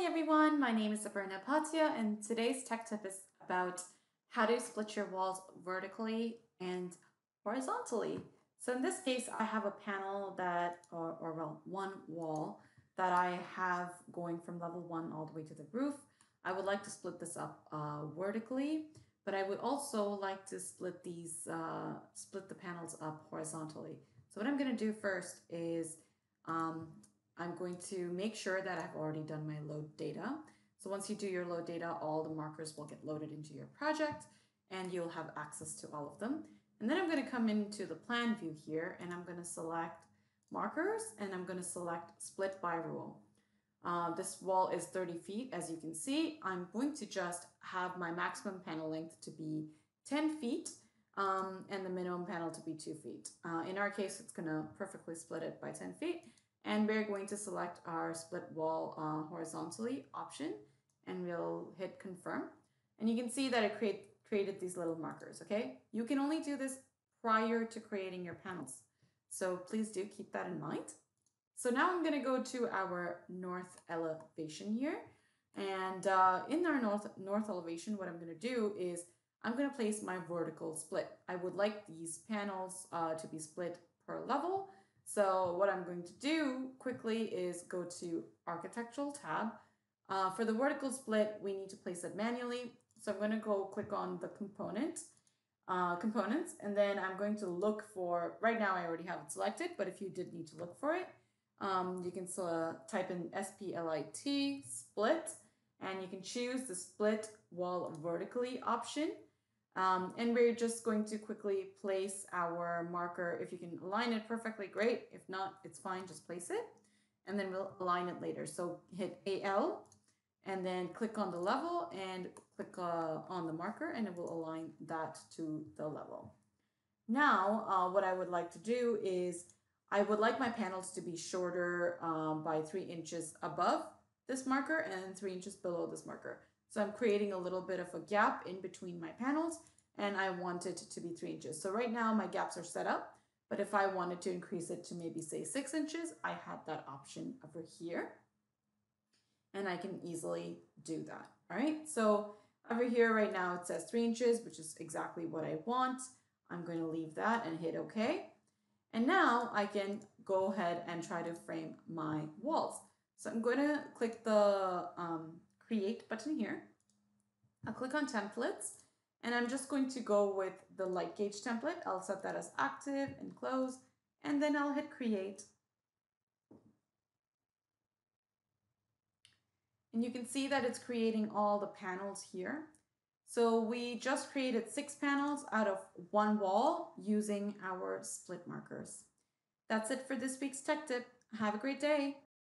Hi everyone, my name is Sabrina Patia and today's tech tip is about how to split your walls vertically and horizontally. So in this case, I have a panel that, or, or well, one wall that I have going from level one all the way to the roof. I would like to split this up uh, vertically, but I would also like to split these, uh, split the panels up horizontally. So what I'm gonna do first is um, I'm going to make sure that I've already done my load data. So once you do your load data, all the markers will get loaded into your project and you'll have access to all of them. And then I'm going to come into the plan view here and I'm going to select markers and I'm going to select split by rule. Uh, this wall is 30 feet as you can see. I'm going to just have my maximum panel length to be 10 feet um, and the minimum panel to be 2 feet. Uh, in our case, it's going to perfectly split it by 10 feet. And we're going to select our split wall uh, horizontally option and we'll hit confirm. And you can see that it create, created these little markers, okay? You can only do this prior to creating your panels. So please do keep that in mind. So now I'm gonna go to our north elevation here. And uh, in our north, north elevation, what I'm gonna do is I'm gonna place my vertical split. I would like these panels uh, to be split per level. So what I'm going to do quickly is go to architectural tab. Uh, for the vertical split, we need to place it manually. So I'm going to go click on the component, uh, components, and then I'm going to look for, right now I already have it selected, but if you did need to look for it, um, you can uh, type in SPLIT split, and you can choose the split wall vertically option. Um, and we're just going to quickly place our marker. If you can align it perfectly, great. If not, it's fine, just place it. And then we'll align it later. So hit AL and then click on the level and click uh, on the marker and it will align that to the level. Now, uh, what I would like to do is I would like my panels to be shorter um, by three inches above this marker and three inches below this marker. So I'm creating a little bit of a gap in between my panels and I want it to be three inches. So right now my gaps are set up, but if I wanted to increase it to maybe say six inches, I had that option over here and I can easily do that. All right. So over here right now it says three inches, which is exactly what I want. I'm going to leave that and hit OK. And now I can go ahead and try to frame my walls. So I'm going to click the um, create button here. I'll click on templates and I'm just going to go with the light gauge template. I'll set that as active and close and then I'll hit create. And you can see that it's creating all the panels here. So we just created six panels out of one wall using our split markers. That's it for this week's tech tip. Have a great day.